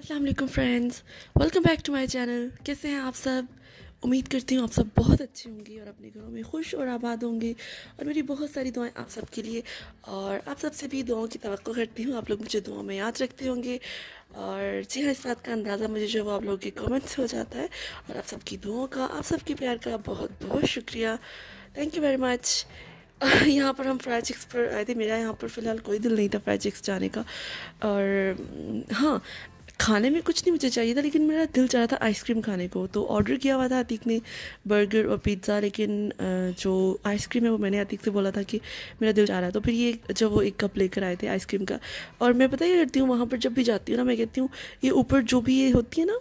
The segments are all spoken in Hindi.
वालेकुम friends welcome back to my channel कैसे हैं आप सब? उम्मीद करती हूँ आप सब बहुत अच्छे होंगे और अपने घरों में खुश और आबाद होंगे। और मेरी बहुत सारी दुआएँ आप सब के लिए। और आप सबसे भी दुआओं की तो करती हूँ। आप लोग मुझे दुआओं में याद रखते होंगे। और जी हाँ इस बात का अंदाज़ा मुझे जो वो आप लोगों के कमेंट से हो जाता है। और आप सबकी दुआओं का, आप सबके प्यार का बहुत बहुत शुक्रिया। थैंक यू वेरी मच यहाँ पर हम फ्राई चिक्स पर आए थे। मेरा यहाँ पर फ़िलहाल कोई दिल नहीं था फ्राई चिक्स जाने का। और हाँ खाने में कुछ नहीं मुझे चाहिए था, लेकिन मेरा दिल चाह रहा था आइसक्रीम खाने को। तो ऑर्डर किया हुआ था अतीक ने बर्गर और पिज़्ज़ा लेकिन जो आइसक्रीम है वो मैंने अतीक से बोला था कि मेरा दिल चाह रहा है। तो फिर ये जब वो एक कप लेकर आए थे आइसक्रीम का, और मैं पता ही करती हूँ, वहाँ पर जब भी जाती हूँ ना, मैं कहती हूँ, ये ऊपर जो भी ये होती है ना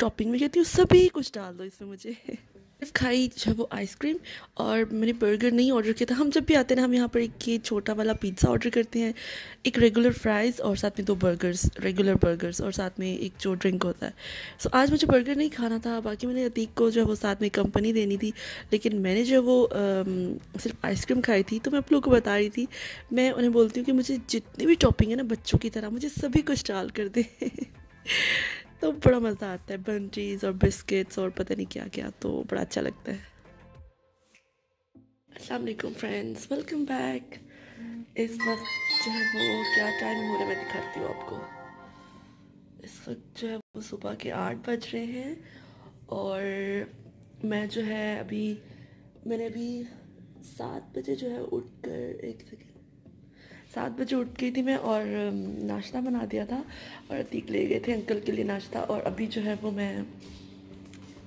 टॉपिंग में, कहती हूँ, सभी कुछ डाल दो इसमें मुझे। खाई है वो आइसक्रीम और मैंने बर्गर नहीं ऑर्डर किया था। हम जब भी आते हैं ना हम यहाँ पर एक ये छोटा वाला पिज़्ज़ा ऑर्डर करते हैं। एक रेगुलर फ्राइज़ और साथ में दो बर्गर्स रेगुलर बर्गर्स और साथ में एक जो ड्रिंक होता है। सो आज मुझे बर्गर नहीं खाना था बाकी मैंने अतीक को जो है वो साथ में कंपनी देनी थी। लेकिन मैंने जो वो आ, सिर्फ़ आइसक्रीम खाई थी तो मैं आप लोग को बता रही थी। मैं उन्हें बोलती हूँ कि मुझे जितनी भी टॉपिंग है ना बच्चों की तरह मुझे सभी कुछ डाल कर दे। तो बड़ा मज़ा आता है, बंजीज और बिस्किट्स और पता नहीं क्या क्या तो बड़ा अच्छा लगता है। असलम फ्रेंड्स, वेलकम बैक। इस वक्त जो है वो, क्या टाइम हो रहा है, मैं दिखाती हूँ आपको। इस वक्त जो है वो सुबह के आठ बज रहे हैं और मैं जो है अभी, मैंने अभी सात बजे जो है उठ कर एक सेकेंड सात बजे उठ गई थी मैं और नाश्ता बना दिया था और अतीक ले गए थे अंकल के लिए नाश्ता और अभी जो है वो मैं,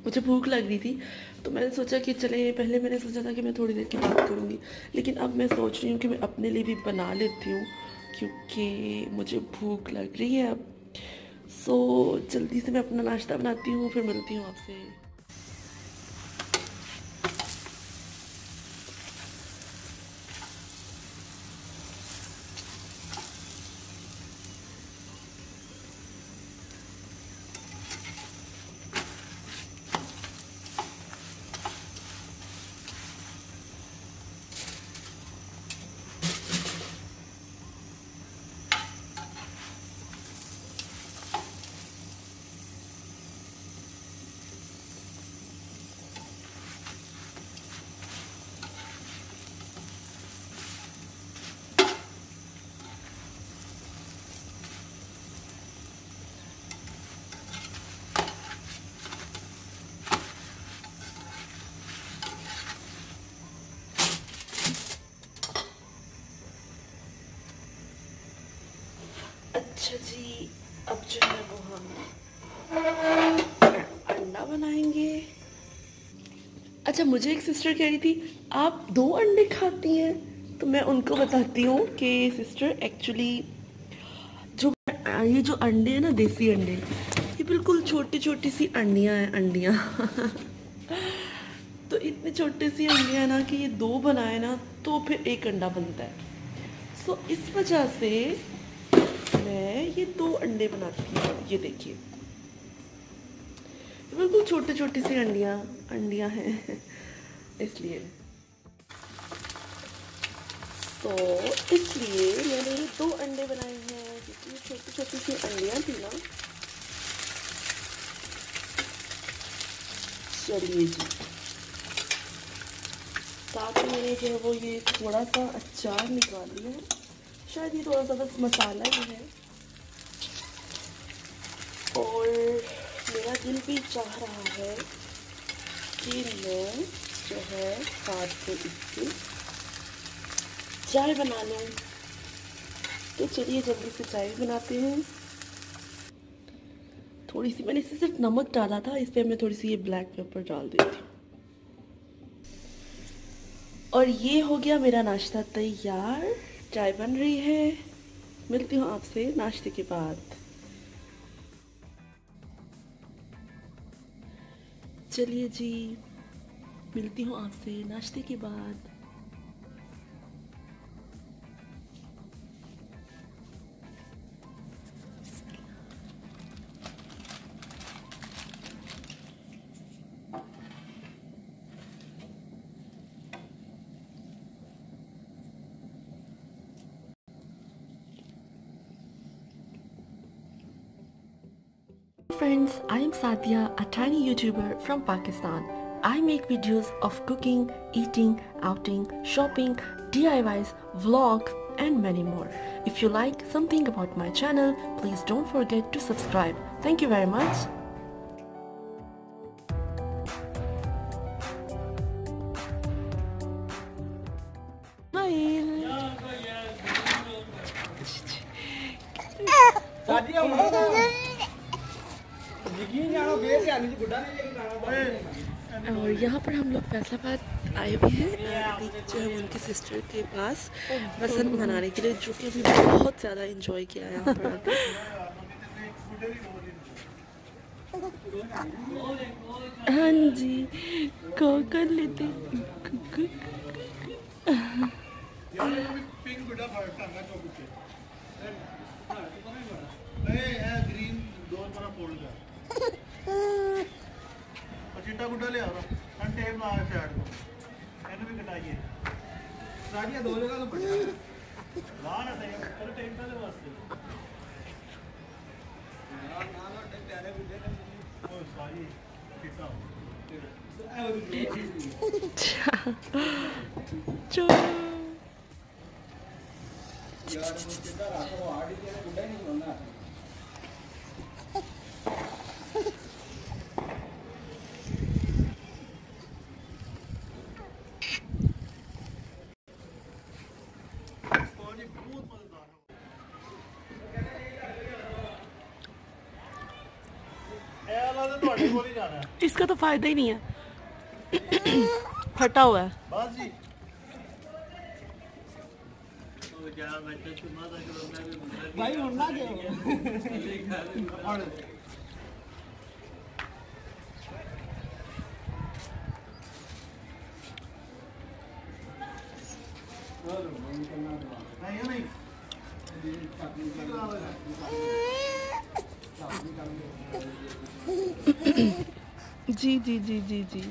मुझे भूख लग रही थी। तो मैंने सोचा कि चले, पहले मैंने सोचा था कि मैं थोड़ी देर की बात करूँगी, लेकिन अब मैं सोच रही हूँ कि मैं अपने लिए भी बना लेती हूँ, क्योंकि मुझे भूख लग रही है अब। सो जल्दी से मैं अपना नाश्ता बनाती हूँ, फिर मिलती हूँ आपसे। अच्छा जी अब जो है वो हम अंडा बनाएँगे। अच्छा मुझे एक सिस्टर कह रही थी आप दो अंडे खाती हैं? तो मैं उनको बताती हूँ कि सिस्टर एक्चुअली जो ये जो अंडे हैं ना देसी अंडे ये बिल्कुल छोटी छोटी सी अंडियाँ हैं अंडियाँ। तो इतने छोटे सी अंडियाँ ना कि ये दो बनाए ना तो फिर एक अंडा बनता है। सो so, इस वजह से मैं ये दो अंडे बनाती है। ये देखिए। बिल्कुल छोटे छोटी सी अंडियाँ अंडियाँ हैं। इसलिए। तो इसलिए मैंने ये दो अंडे बनाए हैं। क्योंकि छोटी छोटी सी अंडियाँ थी ना। चलिए जी। साथ में मैंने जो है वो ये थोड़ा सा अचार निकाल लिया है। शायद ये थोड़ा सा बस मसाला ही है। और मेरा दिल भी चाह रहा है कि मैं जो है साथ से इसकी चाय बना लूँ। तो चलिए जल्दी से चाय भी बनाते हैं। थोड़ी सी मैंने इससे सिर्फ़ नमक डाला था इस पर मैं थोड़ी सी ये ब्लैक पेपर डाल देती हूँ। और ये हो गया मेरा नाश्ता तैयार। चाय बन रही है। मिलती हूँ आपसे नाश्ते के बाद। चलिए जी मिलती हूँ आपसे नाश्ते के बाद। Friends, I am Sadia, a tiny YouTuber from Pakistan. I make videos of cooking, eating, outing, shopping, DIYs, vlogs and many more. If you like something about my channel, please don't forget to subscribe. Thank you very much. ਸਾਡੀ और यहाँ पर हम लोग फैसलाबाद आए हुए हैं जो है उनके सिस्टर के पास बसंत मनाने के लिए जो कि अभी बहुत ज़्यादा इंजॉय किया है हाँ जी को कर लेते ग्रीन दो ਉਹ ਚਿੱਟਾ ਗੁੱਡਾ ਲਿਆ ਵਾ ਹਾਂ ਟੇਪ ਲਾ ਸਾਈਡ ਤੋਂ ਇਹਨੂੰ ਵੀ ਕਟਾਈਏ ਸਾਡੀਆਂ ਦੋ ਜਗ੍ਹਾ ਤੋਂ ਪੜਿਆ ਲਾ ਨਾ ਸਹੀ ਪਰ ਟੇਪ ਤਾਂ ਦੇ ਵਾਸਤੇ ਨਾਲ ਨਾਲ ਟੇਪ ਪਿਆਰੇ ਗੁੱਡੇ ਉਹ ਸਾਰੀ ਚਿੱਟਾ चो ਸਟੋਰੀ इसका तो फ़ायदा ही नहीं है। फटा हुआ है। ਬਸ ਜੀ ਜੀ ਜੀ ਜੀ ਜੀ।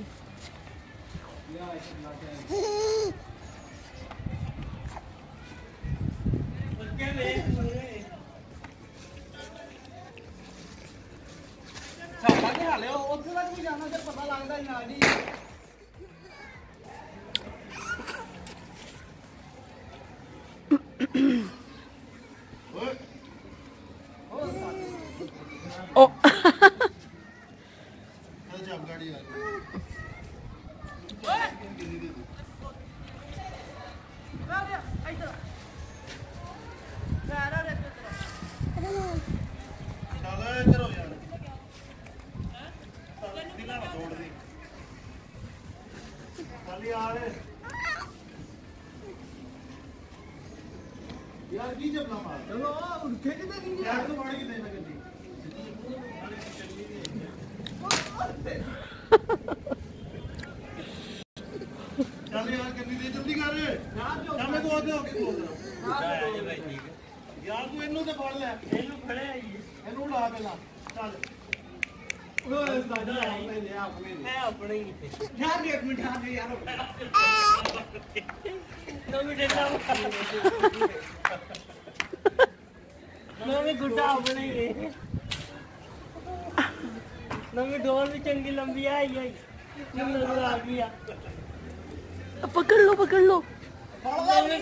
ਸਾਡਾ ਕੀ ਹਾਲ ਹੈ ਉੱਥੇ ਤੱਕ ਵੀ ਜਾਣਾ ਤੇ ਪਤਾ ਲੱਗਦਾ ਨਾਲ ਹੀ ओ। चले यार कितनी देर जल्दी कर रहे चले तो आते होके बोल रहा यार तू इन्नू ते फड़ ले इन्नू खड़े आई इन्नू उड़ा पहला चल ਓਏ ਦਾਦਾ ਮੈਂ ਆਪਣੇ ਮੈਂ ਆਪਣੇ ਹੀ। ਯਾਰ ਦੇਖ ਮਿੰਟ ਆ ਯਾਰ। ਨੋ ਮਿੰਟ ਨਾ ਨੋ ਵੀ ਗੁੱਡਾ ਆਪਣੇ ਹੀ ਨਵੀਂ ਡੋਰ ਵੀ ਚੰਗੀ ਲੰਬੀ ਆਈ ਆਈ ਨਵੀਂ ਡੋਰ ਆ ਗਈ ਆ। पकड़ लो पकड़ लो। ਨਵੀਂ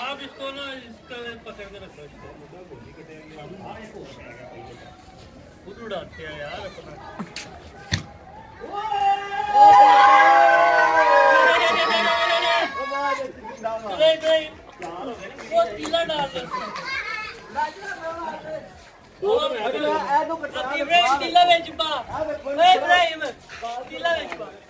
आप इसको ना इसका पकड़ के रखो इसको खुद उड़ाते हैं यार वो पीला डाल दो इब्राहिम टीला बेच पा इब्राहिम टीला बेच पा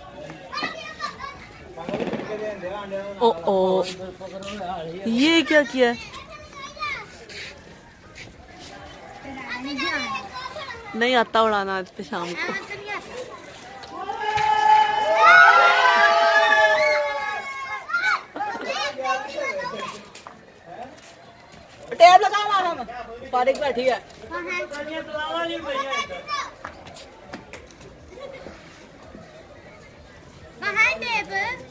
ओ ओ। ये क्या किया नहीं, आता उड़ाना इतने शाम को। टेब पारिक बैठी है। टेब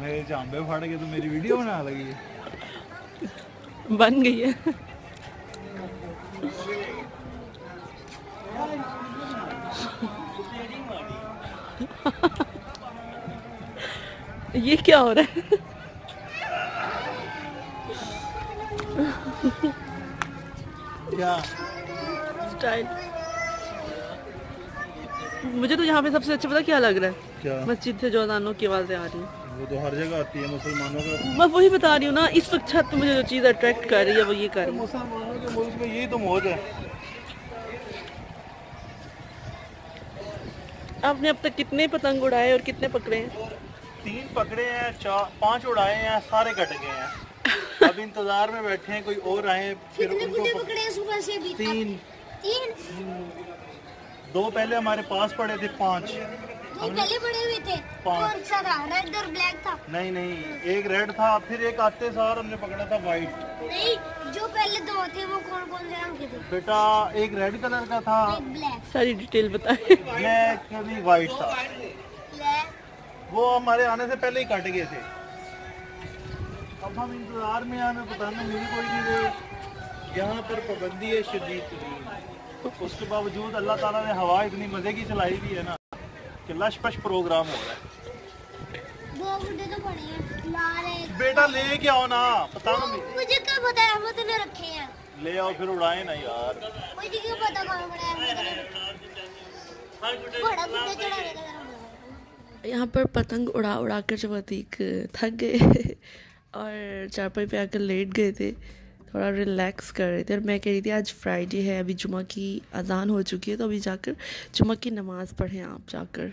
मेरे जांबे फाड़ के तो मेरी वीडियो बना लगी है। बन गई है। ये क्या हो रहा है? क्या? स्टाइल। मुझे तो यहाँ पे सबसे अच्छा पता क्या लग रहा है? मस्जिद से जो जोदानों की आवाज़ें आ रही है। वो तो हर जगह आती है मुसलमानों का। मैं वही बता रही हूँ ना इस वक्त छत मुझे जो चीज़ अट्रैक्ट कर रही है वो ये कर रही है। मुसलमानों के मुल्क में यही तो मौज है। आपने अब तक कितने पतंग उड़ाए और कितने पकड़े हैं? तीन पकड़े हैं चार पाँच उड़ाए हैं सारे कट गए हैं। अब इंतज़ार में बैठे हैं कोई और आए फिर कितने उनको पकड़े हैं सुबह से अभी तक? तीन। तीन? दो पहले हमारे पास पड़े थे पाँच। दो पहले पड़े हुए थे। पाँच। कौन सा था? रेड और ब्लैक था। नहीं नहीं एक रेड था फिर एक आते सार हमने पकड़ा था वाइट नहीं जो पहले दो थे वो कौन कौन से रंग के थे? बेटा एक रेड कलर का था। ब्लैक सारी डिटेल बताए। ब्लैक कभी वाइट था। वो हमारे आने से पहले ही कट गए थे। अब हम इंतज़ार में हमें बताना मिल कोई नहीं यहाँ पर पाबंदी है शदीद उसके बावजूद अल्लाह ताला ने हवा इतनी मज़े की चलाई हुई है ना। लश पश प्रोग्राम हो रहा है दो गुड्डे तो पड़े हैं लाल है बेटा ले के आओ ना पतंग भी मुझे क्या पता है अहमद ने रखे हैं ले आओ फिर उड़ाए ना यार मुझे क्या पता कौन बड़ा अहमद ने बड़ा गुड्डा। यहाँ पर पतंग उड़ा उड़ा कर जब अतीक थक गए। और चारपाई पे आकर लेट गए थे। थोड़ा रिलैक्स कर रहे थे। और मैं कह रही थी आज फ्राइडे है अभी जुमा की अजान हो चुकी है तो अभी जाकर जुमा की नमाज़ पढ़ें आप जाकर।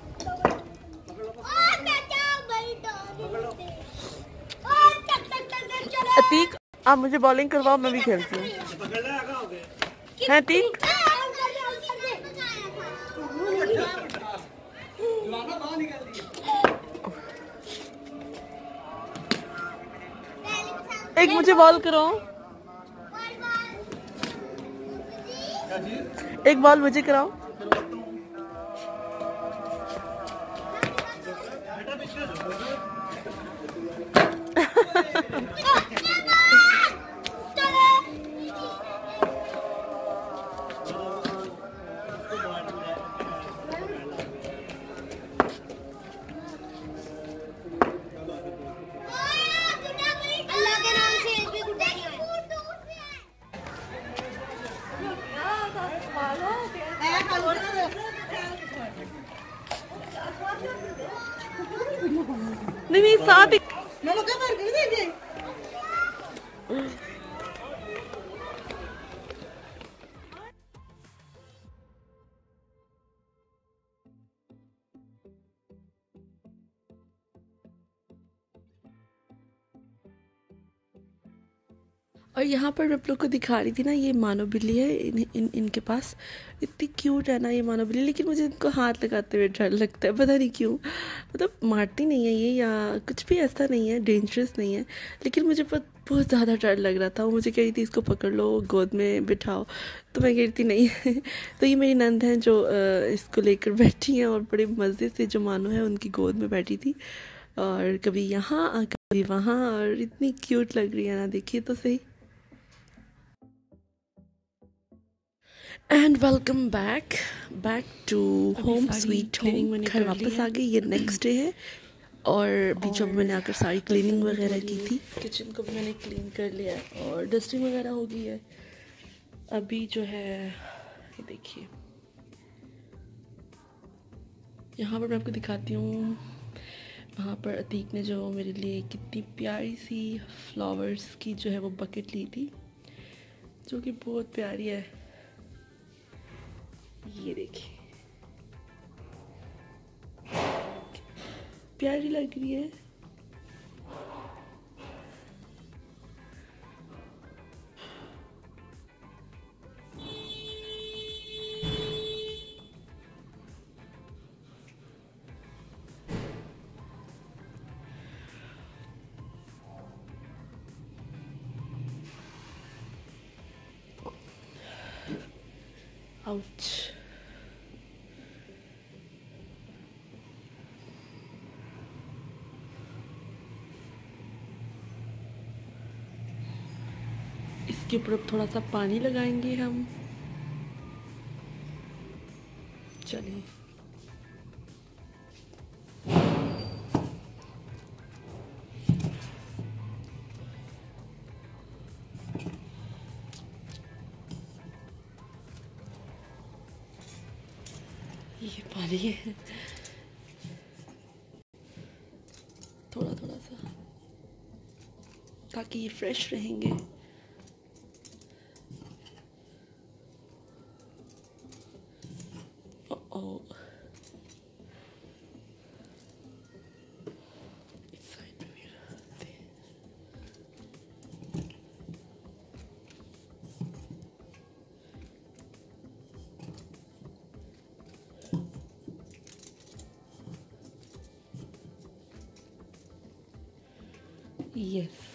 तक आप मुझे बॉलिंग करवाओ, मैं भी खेलती हूँ। हो अतीक एक मुझे बॉल करो एक बॉल मुझे कराओ। और यहाँ पर मैं आप लोग को दिखा रही थी ना ये मानो बिल्ली है इन, इन इनके पास। इतनी क्यूट है ना ये मानो बिल्ली लेकिन मुझे इनको हाथ लगाते हुए डर लगता है पता नहीं क्यों। मतलब मारती नहीं है ये या कुछ भी ऐसा नहीं है डेंजरस नहीं है लेकिन मुझे बहुत बहुत ज़्यादा डर लग रहा था। वो मुझे कह रही थी इसको पकड़ लो गोद में बिठाओ। तो मैं कह रही थी नहीं। तो ये मेरी नंद हैं जो इसको लेकर बैठी हैं और बड़े मज़े से जो मानो है उनकी गोद में बैठी थी। और कभी यहाँ कभी वहाँ और इतनी क्यूट लग रही है ना देखिए तो सही। And welcome back back to home sweet home घर वापस आ गई ये नेक्स्ट डे है। और बीच में मैंने आकर सारी क्लीनिंग वगैरह की थी। किचन को भी मैंने क्लीन कर लिया है। और डस्टिंग वगैरह हो गई है। अभी जो है ये देखिए। यहाँ पर मैं आपको दिखाती हूँ। वहाँ पर अतीक ने जो मेरे लिए कितनी प्यारी सी फ्लावर्स की जो है वो बकेट ली थी जो कि बहुत प्यारी है। ये देखिए प्यारी लग रही है। इसके ऊपर अब थोड़ा सा पानी लगाएँगे हम। चलिए। ये पानी है। थोड़ा थोड़ा सा, ताकि ये फ्रेश रहेंगे। ओ इस साइड में भी रखते हैं यस